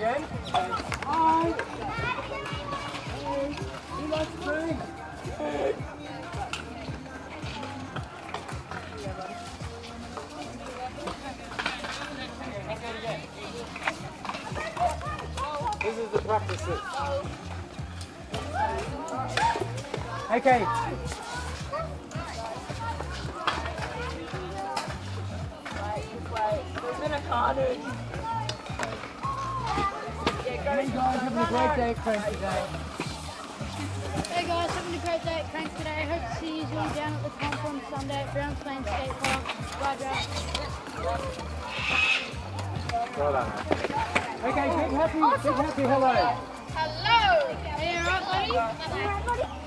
again. Hi. Hey. He likes to drink. This is the practice. Okay. There's been a card. Hey guys, having a great day at Crank today. Hey guys, having a great day at Crank today. Hope to see you all down at the comp on Sunday at Browns Plains Skate Park. Bye, Browns. Well done. Okay, big happy, big happy hello. Hello! Are you alright, buddy? You alright, buddy?